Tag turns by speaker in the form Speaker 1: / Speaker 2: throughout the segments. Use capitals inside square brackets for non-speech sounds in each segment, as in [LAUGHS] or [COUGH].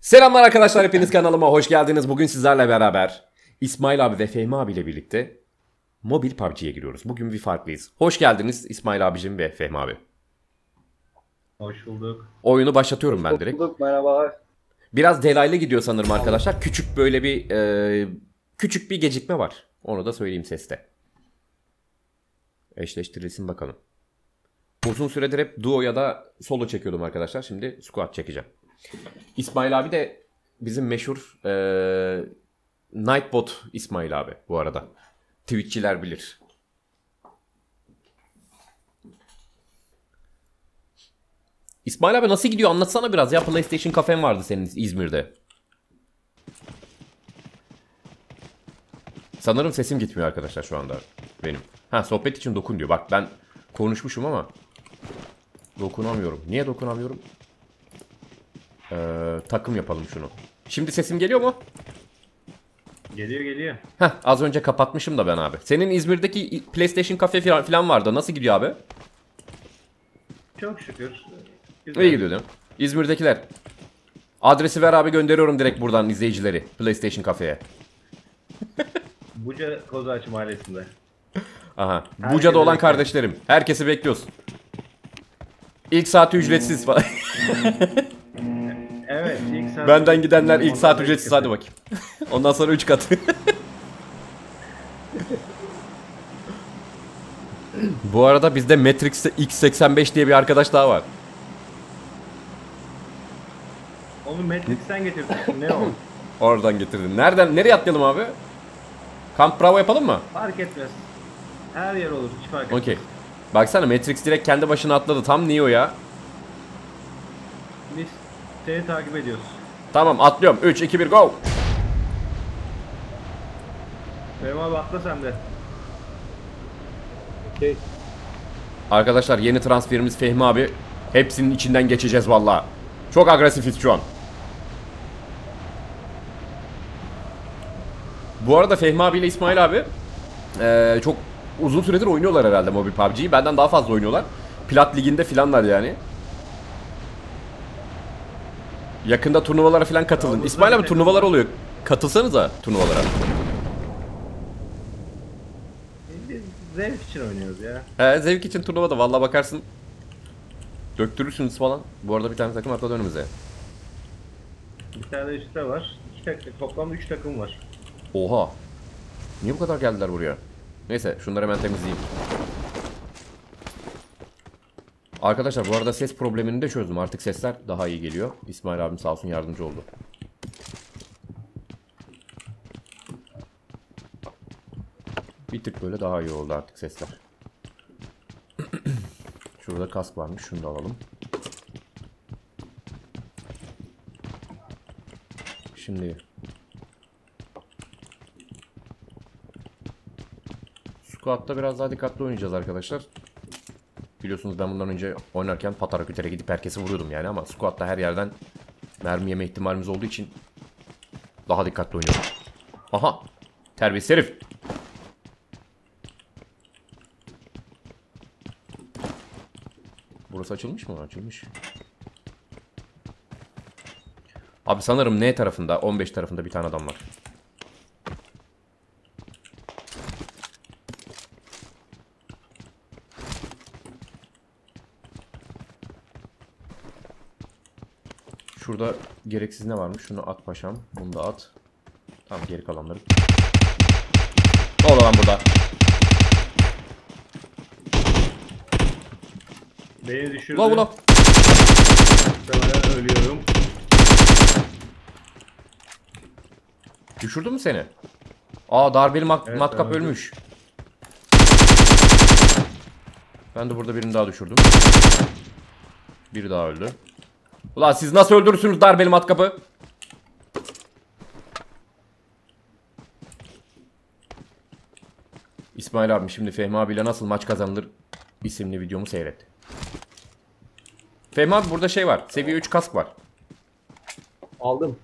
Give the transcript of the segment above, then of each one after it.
Speaker 1: Selamlar arkadaşlar hepiniz kanalıma hoş geldiniz. Bugün sizlerle beraber İsmail abi ve Fehmi abiyle birlikte mobil PUBG'ye giriyoruz. Bugün bir farklıyız. Hoş geldiniz İsmail abicim ve Fehmi abi.
Speaker 2: Hoş bulduk.
Speaker 1: Oyunu başlatıyorum ben direkt.
Speaker 3: Bulduk merhabalar.
Speaker 1: Biraz delaylı gidiyor sanırım arkadaşlar. Küçük böyle bir e, küçük bir gecikme var. Onu da söyleyeyim seste. Eşleştirilsin bakalım. Uzun süredir hep duo ya da solo çekiyordum arkadaşlar. Şimdi squad çekeceğim. İsmail abi de bizim meşhur e, Nightbot İsmail abi bu arada. Twitch'çiler bilir. İsmail abi nasıl gidiyor anlatsana biraz ya PlayStation kafen vardı senin İzmir'de. Sanırım sesim gitmiyor arkadaşlar şu anda benim. Ha sohbet için dokun diyor. Bak ben konuşmuşum ama dokunamıyorum. Niye dokunamıyorum? Ee, takım yapalım şunu. Şimdi sesim geliyor mu?
Speaker 2: Geliyor geliyor.
Speaker 1: Heh, az önce kapatmışım da ben abi. Senin İzmir'deki PlayStation kafe falan filan vardı. Nasıl gidiyor abi?
Speaker 2: Çok şükür. Güzel.
Speaker 1: İyi gidiyor değil mi? İzmir'dekiler. Adresi ver abi gönderiyorum direkt buradan izleyicileri. PlayStation kafeye. [LAUGHS]
Speaker 2: Buca Kozaç Mahallesi'nde.
Speaker 1: Aha.
Speaker 2: Herkesi
Speaker 1: Buca'da olan
Speaker 2: bekliyorum.
Speaker 1: kardeşlerim. Herkesi bekliyoruz. İlk saati ücretsiz falan. [LAUGHS] [LAUGHS]
Speaker 2: Saat.
Speaker 1: Benden gidenler ilk saat ücretsiz hadi bakayım. Ondan sonra 3 kat. [LAUGHS] Bu arada bizde Matrix'te X85 diye bir arkadaş daha var.
Speaker 2: Onu Matrix'ten getirdim. ne o? [LAUGHS]
Speaker 1: Oradan getirdim. Nereden nereye atlayalım abi? Kamp Bravo yapalım mı?
Speaker 2: Fark etmez. Her yer olur hiç fark etmez.
Speaker 1: Okey. Baksana Matrix direkt kendi başına atladı. Tam Neo ya.
Speaker 2: Biz seni takip ediyoruz.
Speaker 1: Tamam atlıyorum. 3 2 1 go.
Speaker 2: Benim abi atla sen de.
Speaker 3: Okey.
Speaker 1: Arkadaşlar yeni transferimiz Fehmi abi. Hepsinin içinden geçeceğiz valla. Çok agresifiz şu an. Bu arada Fehmi abiyle İsmail abi eee, çok uzun süredir oynuyorlar herhalde mobil PUBG'yi. Benden daha fazla oynuyorlar. Plat liginde filanlar yani. Yakında turnuvalara falan katılın. İsmail abi turnuvalar oluyor. Katılsanıza turnuvalara.
Speaker 2: Biz zevk için oynuyoruz ya.
Speaker 1: He zevk için turnuvada valla bakarsın. Döktürürsünüz falan. Bu arada bir tane takım atladı önümüze.
Speaker 2: Bir tane üstte var. İki takım, toplam üç takım var.
Speaker 1: Oha. Niye bu kadar geldiler buraya? Neyse şunları hemen temizleyeyim. Arkadaşlar bu arada ses problemini de çözdüm. Artık sesler daha iyi geliyor. İsmail abim sağ olsun yardımcı oldu. Bir tık böyle daha iyi oldu artık sesler. [CLEARS THROAT] Şurada kask varmış. Şunu da alalım. Şimdi Squad'da biraz daha dikkatli oynayacağız arkadaşlar. Biliyorsunuz ben bundan önce oynarken patarakütere gidip herkesi vuruyordum yani ama squad'da her yerden mermi yeme ihtimalimiz olduğu için daha dikkatli oynuyorum. Aha! Terbiyesiz herif! Burası açılmış mı? Açılmış. Abi sanırım N tarafında, 15 tarafında bir tane adam var. Şurada gereksiz ne varmış? Şunu at paşam. Bunu da at. Tamam geri kalanları. Ne oluyor lan burada?
Speaker 2: Beni düşürdü.
Speaker 1: Ula ula.
Speaker 2: Muhtemelen ölüyorum.
Speaker 1: Düşürdü mü seni? Aa darbeli mak-
Speaker 2: Evet,
Speaker 1: matkap
Speaker 2: öldü.
Speaker 1: ölmüş. Ben de burada birini daha düşürdüm. Biri daha öldü. Ulan siz nasıl öldürürsünüz darbeli matkapı? İsmail abim şimdi Fehmi abiyle nasıl maç kazanılır isimli videomu seyret. Fehmi abi burada şey var. Seviye 3 kask var.
Speaker 3: Aldım.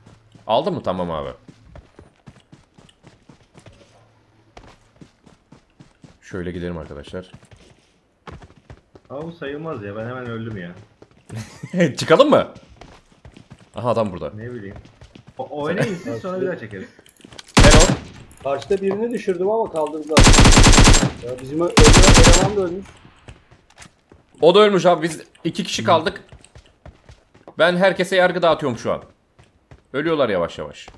Speaker 1: Aldın mı? Tamam abi. Şöyle gidelim arkadaşlar.
Speaker 2: Bu sayılmaz ya. Ben hemen öldüm ya. [LAUGHS]
Speaker 1: Çıkalım mı? Aha adam burada.
Speaker 2: Ne bileyim. O, oynayın siz sonra bir daha çekeriz.
Speaker 1: Sen o.
Speaker 3: Karşıda birini düşürdüm ama kaldırdılar. Ya bizim ö- öldüren eleman da ölmüş.
Speaker 1: O da ölmüş abi. Biz iki kişi kaldık. Ben herkese yargı dağıtıyorum şu an. Ölüyorlar yavaş yavaş.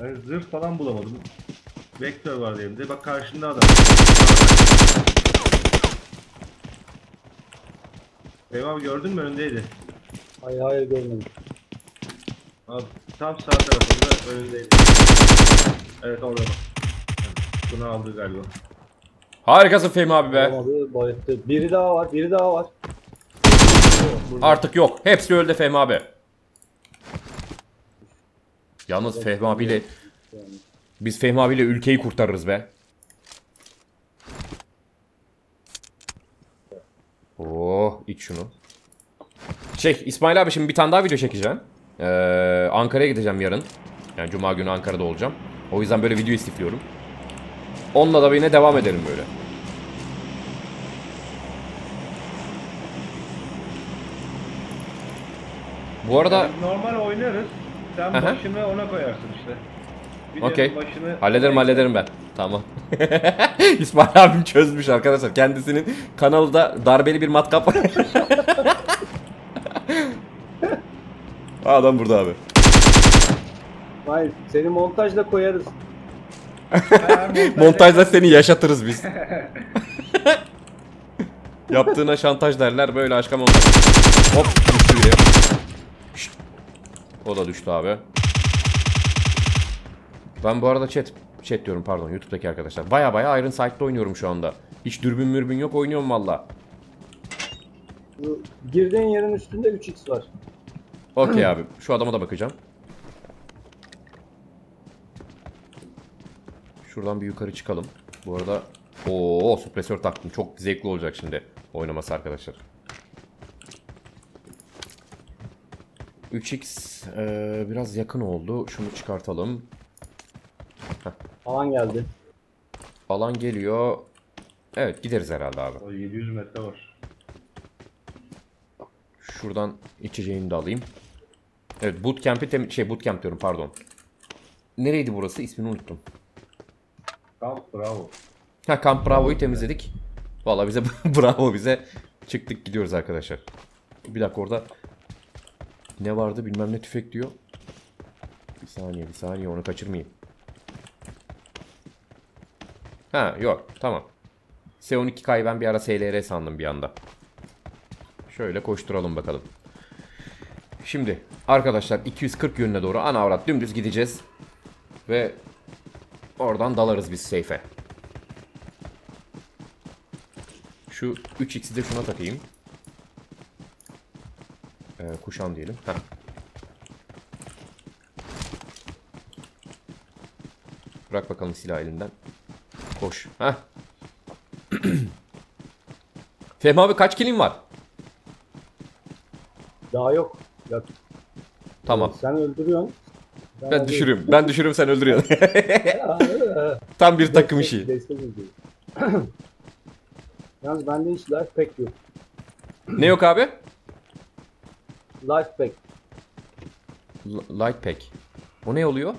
Speaker 2: Ben zırh falan bulamadım. Vektör var elimde. Bak karşında adam. Benim abi gördün mü önündeydi.
Speaker 3: Hayır hayır görmedim.
Speaker 2: Abi tam sağ tarafında önündeydi. Evet orada bak. Bunu aldı galiba.
Speaker 1: Harikasın Fehmi abi be.
Speaker 3: Bayıttı. Biri daha var, biri daha var. Burada.
Speaker 1: Artık yok. Hepsi öldü Fehmi abi. Yalnız Fehmi abiyle
Speaker 3: Yani.
Speaker 1: Biz Fehmi abiyle ülkeyi kurtarırız be. Oh iç şunu. Şey İsmail abi şimdi bir tane daha video çekeceğim. Ee, Ankara'ya gideceğim yarın. Yani Cuma günü Ankara'da olacağım. O yüzden böyle video istifliyorum. Onunla da yine devam edelim böyle. Bu arada
Speaker 2: Yani normal oynarız. Sen
Speaker 1: Aha.
Speaker 2: başını ona koyarsın işte.
Speaker 1: Okey.
Speaker 2: başını
Speaker 1: Hallederim hallederim ben. Tamam. [LAUGHS] İsmail abim çözmüş arkadaşlar. Kendisinin kanalı da darbeli bir matkap. [LAUGHS] Adam burada abi.
Speaker 3: Hayır, seni montajla koyarız.
Speaker 2: Her
Speaker 1: Montajda seni yaşatırız biz. [LAUGHS] Yaptığına şantaj derler böyle aşka montaj. Hop düştü biri. O da düştü abi. Ben bu arada chat chat diyorum pardon YouTube'daki arkadaşlar. Baya baya Iron Sight'ta oynuyorum şu anda. Hiç dürbün mürbün yok oynuyorum valla.
Speaker 3: Girdiğin yerin üstünde 3x var.
Speaker 1: Okey abi. [CLEARS THROAT] Şu adama da bakacağım. Şuradan bir yukarı çıkalım. Bu arada o supresör taktım. Çok zevkli olacak şimdi oynaması arkadaşlar. 3x eee, biraz yakın oldu. Şunu çıkartalım.
Speaker 3: Alan geldi.
Speaker 1: Alan geliyor. Evet gideriz herhalde abi.
Speaker 2: O 700 metre var.
Speaker 1: Şuradan içeceğini de alayım. Evet bootcamp'i tem şey bootcamp diyorum pardon. Nereydi burası? İsmini unuttum.
Speaker 2: Kamp bravo.
Speaker 1: Ha Camp Bravo'yu temizledik. Vallahi bize [LAUGHS] bravo bize. Çıktık gidiyoruz arkadaşlar. Bir dakika orada ne vardı bilmem ne tüfek diyor. Bir saniye bir saniye onu kaçırmayayım. Ha yok tamam. S12K'yı ben bir ara SLR sandım bir anda. Şöyle koşturalım bakalım. Şimdi arkadaşlar 240 yönüne doğru ana avrat dümdüz gideceğiz. Ve oradan dalarız biz seyfe. Şu 3x'i de şuna takayım. Ee, kuşan diyelim. Heh. Bırak bakalım silah elinden. Koş. Heh. [CLEARS THROAT] Fehmi abi kaç kilin var?
Speaker 3: Daha yok. Ya,
Speaker 1: Tamam.
Speaker 3: Sen öldürüyorsun.
Speaker 1: Ben
Speaker 3: alıyorum.
Speaker 1: düşürüyorum. Ben düşürüyorum sen öldürüyorsun. [LAUGHS] Tam bir takım işi. [CLEARS THROAT]
Speaker 3: Yalnız bende hiç life pack yok.
Speaker 1: Ne yok abi?
Speaker 3: Life pack.
Speaker 1: L- Light pack. O ne oluyor?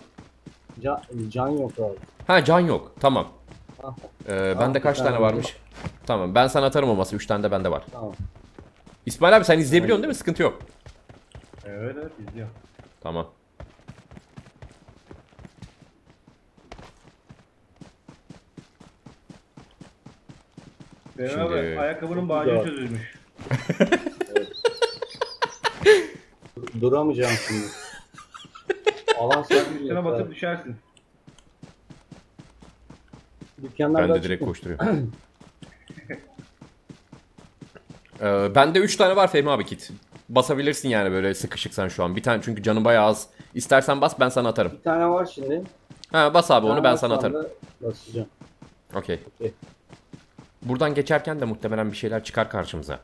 Speaker 3: Can, can yok abi.
Speaker 1: Ha can yok. Tamam. Ee,
Speaker 3: Ah,
Speaker 1: bende kaç
Speaker 3: tane
Speaker 1: varmış? Tamam. Ben sana atarım olması. 3 tane de bende var.
Speaker 3: Tamam.
Speaker 1: İsmail abi sen izleyebiliyorsun değil mi? Sıkıntı yok.
Speaker 2: Evet evet izliyor.
Speaker 1: Tamam. Şimdi-
Speaker 2: abi ayakkabının bağcığı çözülmüş. [LAUGHS]
Speaker 3: Duramayacağım şimdi. Alan
Speaker 2: Üstüne
Speaker 3: satmayacak.
Speaker 2: basıp
Speaker 3: abi.
Speaker 2: düşersin.
Speaker 3: Dükkanlar
Speaker 1: Ben de direkt koşturuyorum. ee, bende 3 tane var Fehmi abi kit. Basabilirsin yani böyle sıkışıksan şu an. Bir tane çünkü canım bayağı az. İstersen bas ben sana atarım.
Speaker 3: Bir tane var şimdi.
Speaker 1: Ha bas abi onu
Speaker 3: Bir
Speaker 1: ben sana atarım.
Speaker 3: Basacağım.
Speaker 1: Okey.
Speaker 3: Okey.
Speaker 1: Buradan geçerken de muhtemelen bir şeyler çıkar karşımıza.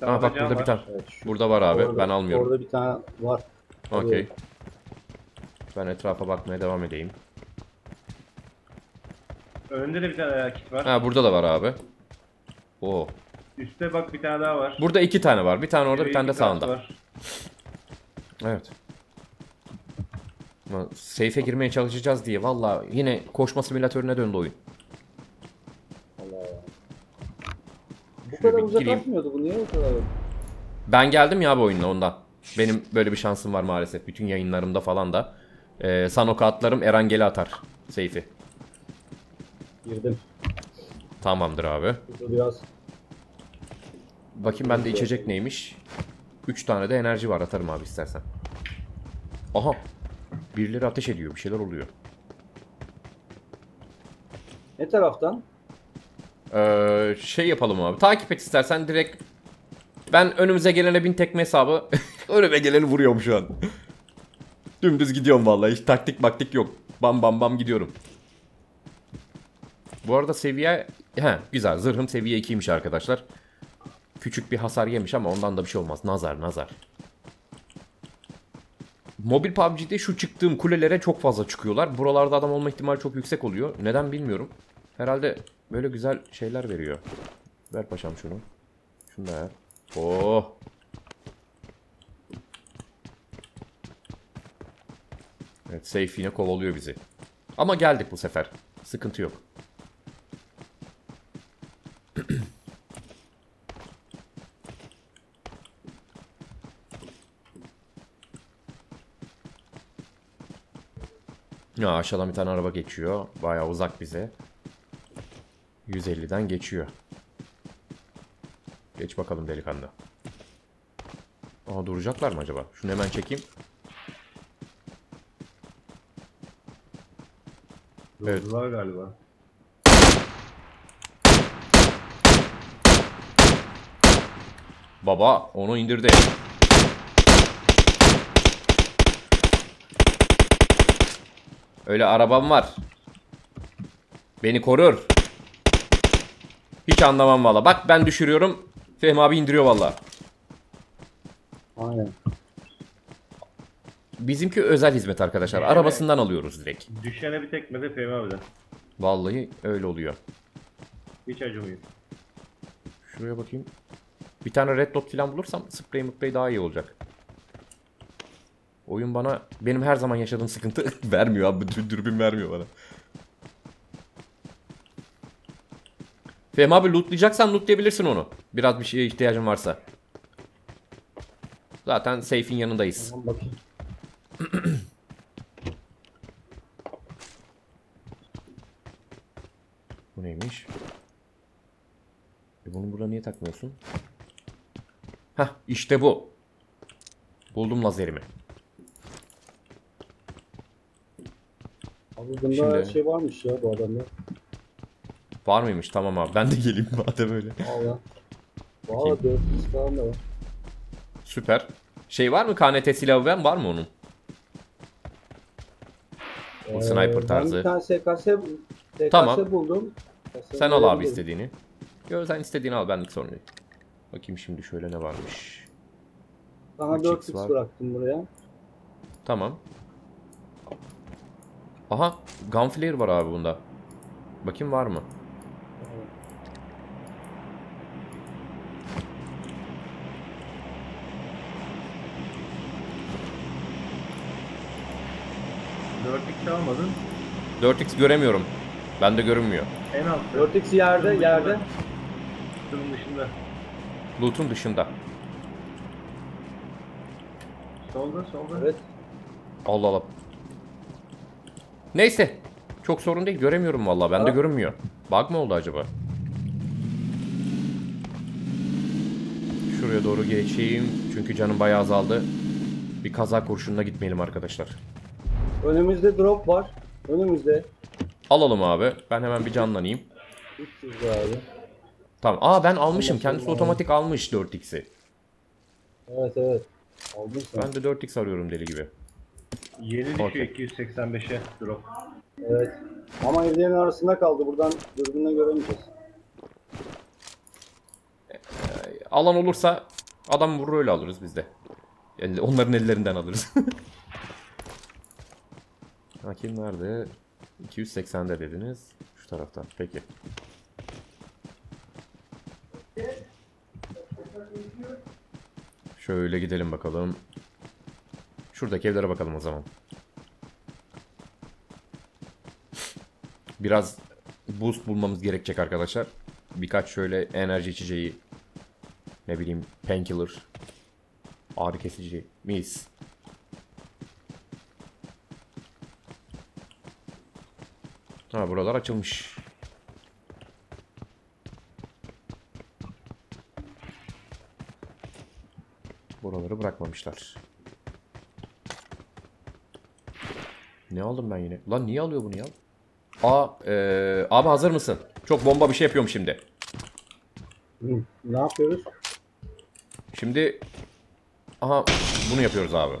Speaker 2: Tamam,
Speaker 1: Aa bak burada bir
Speaker 2: var.
Speaker 1: tane.
Speaker 3: Evet, şu-
Speaker 1: Burada var abi.
Speaker 3: orada-
Speaker 1: ben almıyorum.
Speaker 3: Orada bir tane var.
Speaker 1: Okey. Ben etrafa bakmaya devam edeyim.
Speaker 2: Önünde de bir tane ayak kit var.
Speaker 1: Ha burada da var abi. Oo.
Speaker 2: Üste bak bir tane daha var.
Speaker 1: Burada iki tane var. Bir tane orada bir tane de sağında.
Speaker 2: var.
Speaker 1: Evet. Safe'e girmeye çalışacağız diye valla yine koşma simülatörüne döndü oyun.
Speaker 3: Allah Allah. Bu
Speaker 1: Şöyle
Speaker 3: kadar uzak atmıyordu bu niye bu kadar?
Speaker 1: Ben geldim ya bu oyunla ondan. Benim böyle bir şansım var maalesef. Bütün yayınlarımda falan da. Ee, Sanoka atlarım Erangeli atar. Seyfi.
Speaker 3: Girdim.
Speaker 1: Tamamdır abi.
Speaker 3: Burada biraz
Speaker 1: Bakayım bende içecek neymiş. 3 tane de enerji var atarım abi istersen. Aha. Birileri ateş ediyor. Bir şeyler oluyor.
Speaker 3: ne taraftan?
Speaker 1: Ee, şey yapalım abi. Takip et istersen direkt. Ben önümüze gelene bin tekme hesabı. [LAUGHS] Önüme geleni vuruyorum şu an. Dümdüz gidiyorum vallahi. Hiç taktik maktik yok. Bam bam bam gidiyorum. Bu arada seviye... He güzel. Zırhım seviye 2'ymiş arkadaşlar. Küçük bir hasar yemiş ama ondan da bir şey olmaz. Nazar nazar. Mobil PUBG'de şu çıktığım kulelere çok fazla çıkıyorlar. Buralarda adam olma ihtimali çok yüksek oluyor. Neden bilmiyorum. Herhalde böyle güzel şeyler veriyor. Ver paşam şunu. Şunu da ver. Oh. Evet safe yine kovalıyor bizi. Ama geldik bu sefer. Sıkıntı yok. Ya aşağıdan bir tane araba geçiyor. Bayağı uzak bize. 150'den geçiyor. Geç bakalım delikanlı. Aha duracaklar mı acaba? Şunu hemen çekeyim. Evet.
Speaker 2: Durdular galiba.
Speaker 1: Baba onu indirdi. Öyle arabam var. Beni korur. Hiç anlamam valla. Bak ben düşürüyorum. Fehmi abi indiriyor valla.
Speaker 3: Aynen.
Speaker 1: Bizimki özel hizmet arkadaşlar. Arabasından alıyoruz direkt.
Speaker 2: Düşene bir tekme de Fehmi abiden.
Speaker 1: Vallahi öyle oluyor.
Speaker 2: Hiç acımıyor.
Speaker 1: Şuraya bakayım. Bir tane red dot falan bulursam sprey mıprey daha iyi olacak. Oyun bana benim her zaman yaşadığım sıkıntı [LAUGHS] vermiyor abi. Dürbün vermiyor bana. Fehmi abi lootlayacaksan lootlayabilirsin onu. Biraz bir şeye ihtiyacın varsa. Zaten safe'in yanındayız.
Speaker 3: Tamam. [CLEARS THROAT]
Speaker 1: Bu neymiş? E bunu burada niye takmıyorsun? Hah işte bu. Buldum lazerimi.
Speaker 3: Abi bunda
Speaker 1: Şimdi-
Speaker 3: şey varmış ya bu adamda.
Speaker 1: Var mıymış? Tamam abi ben de geleyim [LAUGHS] madem öyle.
Speaker 3: Valla. Valla 4 falan da var.
Speaker 1: Süper. Şey var mı KNT silahı ben var mı onun? O
Speaker 3: Ee,
Speaker 1: sniper
Speaker 3: Ben
Speaker 1: tarzı.
Speaker 3: tane SKS, SKS
Speaker 1: Tamam.
Speaker 3: buldum. SKS
Speaker 1: Sen al abi
Speaker 3: verebilirim.
Speaker 1: istediğini. Yo sen istediğini al benlik sorun değil. Bakayım şimdi şöyle ne varmış.
Speaker 3: Sana
Speaker 1: 3x
Speaker 3: 4x
Speaker 1: var.
Speaker 3: bıraktım buraya.
Speaker 1: Tamam. Aha gunflare var abi bunda. Bakayım var mı?
Speaker 2: Dört x almadın.
Speaker 1: 4x göremiyorum. Bende görünmüyor.
Speaker 2: En altta.
Speaker 3: 4x yerde,
Speaker 2: Şunun
Speaker 3: yerde.
Speaker 2: Şunun dışında.
Speaker 1: Loot'un dışında.
Speaker 2: Solda solda.
Speaker 3: Evet.
Speaker 1: Allah Allah. Neyse. Çok sorun değil. Göremiyorum vallahi. Bende görünmüyor. Bug mı oldu acaba? Şuraya doğru geçeyim. Çünkü canım bayağı azaldı. Bir kaza kurşununa gitmeyelim arkadaşlar.
Speaker 3: Önümüzde drop var. Önümüzde.
Speaker 1: Alalım abi. Ben hemen bir canlanayım.
Speaker 3: 300 abi.
Speaker 1: Tamam. Aa ben almışım.
Speaker 3: Allah
Speaker 1: Kendisi otomatik almış 4x'i.
Speaker 3: Evet evet. Aldın sen.
Speaker 1: Ben de 4x arıyorum deli gibi.
Speaker 2: Yeni düşüyor
Speaker 1: Okey.
Speaker 2: 285'e drop.
Speaker 3: Evet. Ama evlerin arasında kaldı. Buradan dürbünle göremeyeceğiz.
Speaker 1: Alan olursa adam vurur öyle alırız biz de. Yani onların ellerinden alırız. [LAUGHS] Hakim nerede? 280'de dediniz. Şu taraftan. Peki. Şöyle gidelim bakalım. Şuradaki evlere bakalım o zaman. Biraz boost bulmamız gerekecek arkadaşlar. Birkaç şöyle enerji içeceği. Ne bileyim painkiller. Ağrı kesici. Mis. Ha buralar açılmış. Buraları bırakmamışlar. Ne aldım ben yine? Lan niye alıyor bunu ya? Aa, eee, abi hazır mısın? Çok bomba bir şey yapıyorum şimdi.
Speaker 3: Hı, Ne yapıyoruz?
Speaker 1: Şimdi aha bunu yapıyoruz abi.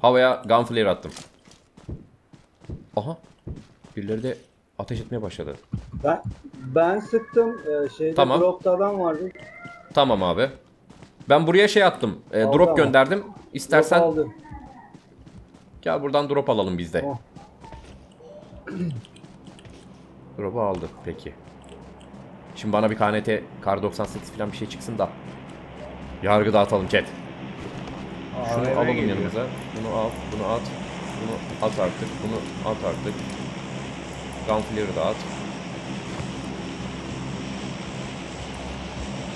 Speaker 1: Havaya gunflare attım. Aha. Birileri de ateş etmeye başladı.
Speaker 3: Ben ben sıktım. Ee, şeyde
Speaker 1: Tamam.
Speaker 3: adam vardı.
Speaker 1: Tamam abi. Ben buraya şey attım. e, drop
Speaker 3: ama.
Speaker 1: gönderdim. İstersen gel buradan drop alalım biz de.
Speaker 3: Tamam. [CLEARS THROAT]
Speaker 1: Drop'u aldı. Peki. Şimdi bana bir KNT kar 98 falan bir şey çıksın da. Yargı dağıtalım chat. Şunu
Speaker 2: AVM
Speaker 1: alalım
Speaker 2: geliyor.
Speaker 1: yanımıza. Bunu al, bunu at. Bunu at artık, bunu at artık. Gunflare'ı da at.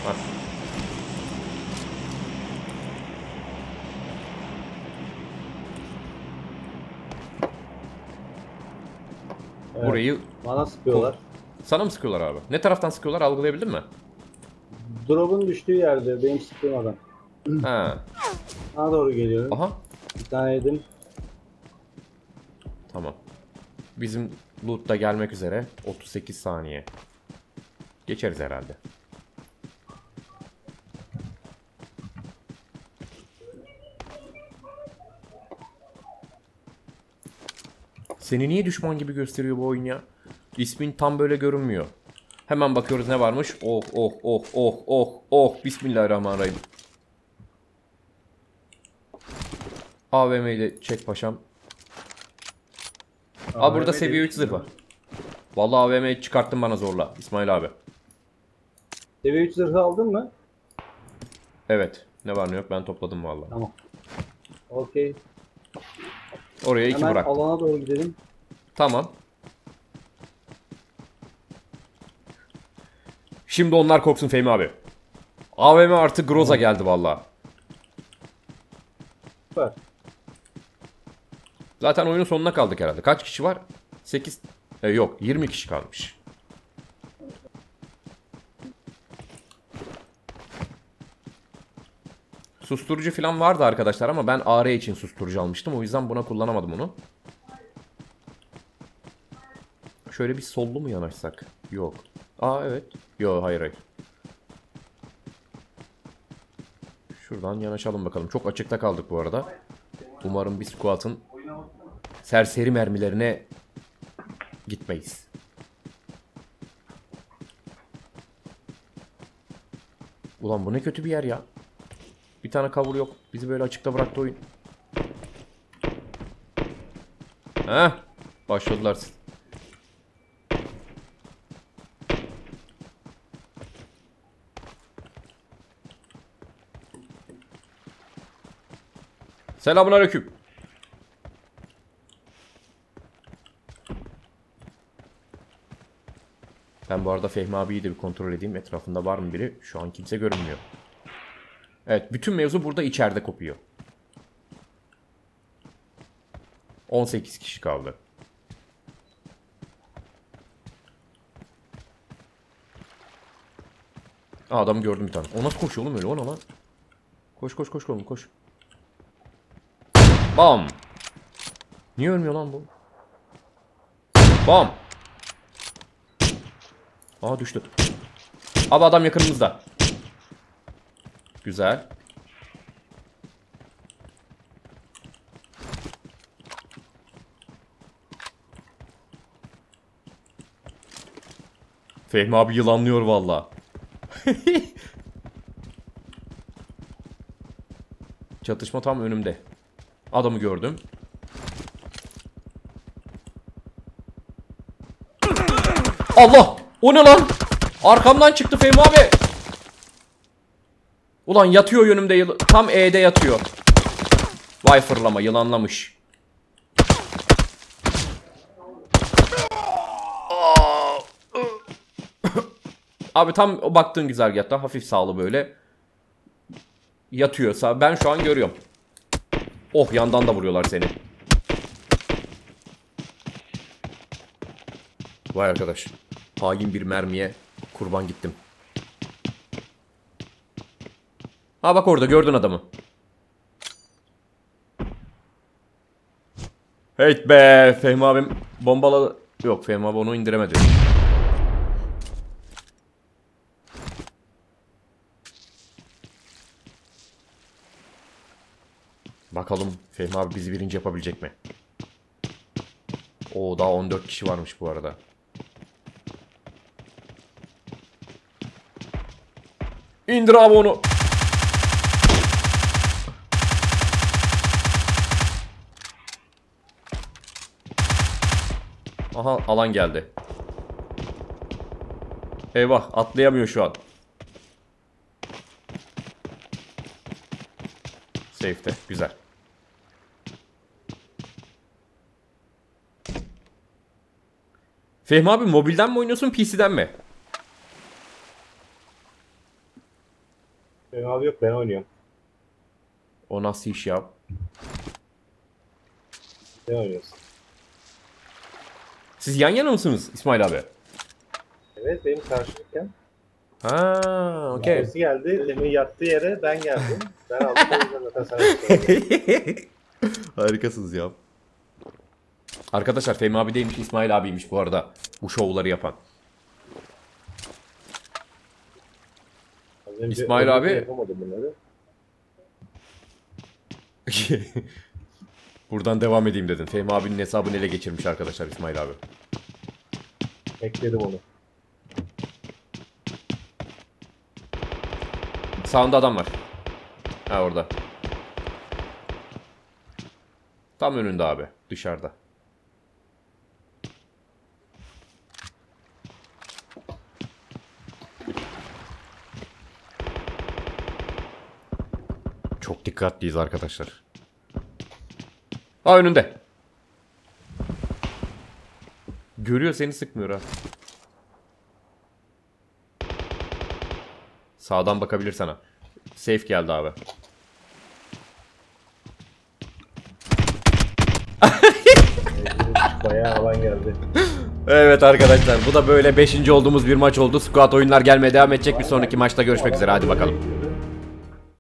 Speaker 1: Hah.
Speaker 3: Evet.
Speaker 1: Burayı
Speaker 3: Bana sıkıyorlar.
Speaker 1: sana mı sıkıyorlar abi? Ne taraftan sıkıyorlar algılayabildin mi?
Speaker 3: Drop'un düştüğü yerde benim sıktığım adam.
Speaker 1: Ha.
Speaker 3: Bana doğru geliyorum.
Speaker 1: Aha.
Speaker 3: Bir tane yedim.
Speaker 1: Tamam. Bizim loot da gelmek üzere. 38 saniye. Geçeriz herhalde. Seni niye düşman gibi gösteriyor bu oyun ya? İsmin tam böyle görünmüyor. Hemen bakıyoruz ne varmış. Oh oh oh oh oh oh. Bismillahirrahmanirrahim. AVM'yi de çek paşam. Aa burada
Speaker 2: AVM
Speaker 1: seviye 3
Speaker 2: demiş.
Speaker 1: zırh var. Vallahi AVM'yi çıkarttın bana zorla İsmail abi.
Speaker 3: Seviye 3 zırhı aldın mı?
Speaker 1: Evet. Ne var ne yok ben topladım vallahi.
Speaker 3: Tamam. Okey.
Speaker 1: Oraya iki
Speaker 3: Hemen
Speaker 1: bıraktım.
Speaker 3: alana doğru gidelim.
Speaker 1: Tamam. Şimdi onlar korksun Fehmi abi. AVM artı Groza geldi vallahi.
Speaker 3: Süper.
Speaker 1: Zaten oyunun sonuna kaldık herhalde. Kaç kişi var? 8 e, yok 20 kişi kalmış. Susturucu falan vardı arkadaşlar ama ben AR için susturucu almıştım. O yüzden buna kullanamadım onu. Şöyle bir sollu mu yanaşsak? Yok. Aa evet. Yok hayır hayır. Şuradan yanaşalım bakalım. Çok açıkta kaldık bu arada. Umarım bir squat'ın serseri mermilerine gitmeyiz. Ulan bu ne kötü bir yer ya. Bir tane cover yok. Bizi böyle açıkta bıraktı oyun. Heh. Başladılar. Selamun aleyküm. Ben bu arada Fehmi abiyi de bir kontrol edeyim. Etrafında var mı biri? Şu an kimse görünmüyor. Evet bütün mevzu burada içeride kopuyor. 18 kişi kaldı. Aa adamı gördüm bir tane. O nasıl koşuyor oğlum öyle o ne lan? Koş koş koş oğlum koş. Bam. Niye ölmüyor lan bu? Bam. Aa düştü. Abi adam yakınımızda. Güzel. Fehmi abi yılanlıyor valla. [LAUGHS] Çatışma tam önümde. Adamı gördüm. Allah! O ne lan? Arkamdan çıktı Fehmi abi. Ulan yatıyor yönümde yıl tam E'de yatıyor. Vay fırlama yılanlamış. Abi tam o baktığın güzergahta hafif sağlı böyle. Yatıyor. Sağ- Ben şu an görüyorum. Oh yandan da vuruyorlar seni. Vay arkadaş. Hain bir mermiye kurban gittim. Ha bak orada gördün adamı. Hey be Fehmi abim bombala... Yok Fehmi abi onu indiremedi. Bakalım Fehmi abi bizi birinci yapabilecek mi? Oo daha 14 kişi varmış bu arada. İndir abi onu. Aha alan geldi. Eyvah atlayamıyor şu an. Safe'te güzel. Fehmi abi mobilden mi oynuyorsun PC'den mi?
Speaker 3: Benim abi yok ben oynuyorum.
Speaker 1: O nasıl iş ya?
Speaker 3: Sen oynuyorsun.
Speaker 1: Siz yan yana mısınız İsmail abi?
Speaker 3: Evet benim karşılıkken.
Speaker 1: Ha, okey.
Speaker 3: Birisi geldi. Demin yattığı yere ben geldim. Ben aldım. o yüzden zaten sana [LAUGHS] söyledim.
Speaker 1: Harikasınız ya. Arkadaşlar Fehmi abi değilmiş İsmail abiymiş bu arada. Bu şovları yapan.
Speaker 3: Az önce
Speaker 1: İsmail abi-
Speaker 3: Yapamadım bunları. [LAUGHS]
Speaker 1: Buradan devam edeyim dedin. Fehmi abinin hesabını ele geçirmiş arkadaşlar İsmail abi.
Speaker 3: Ekledim onu.
Speaker 1: Sağında adam var. Ha orada. Tam önünde abi. Dışarıda. Çok dikkatliyiz arkadaşlar. Ha önünde. Görüyor seni sıkmıyor ha. Sağdan bakabilir sana. Safe geldi abi. [LAUGHS]
Speaker 3: Bayağı alan geldi.
Speaker 1: Evet arkadaşlar bu da böyle 5. olduğumuz bir maç oldu. Squad oyunlar gelmeye devam edecek. Bir sonraki maçta görüşmek üzere. Hadi bakalım.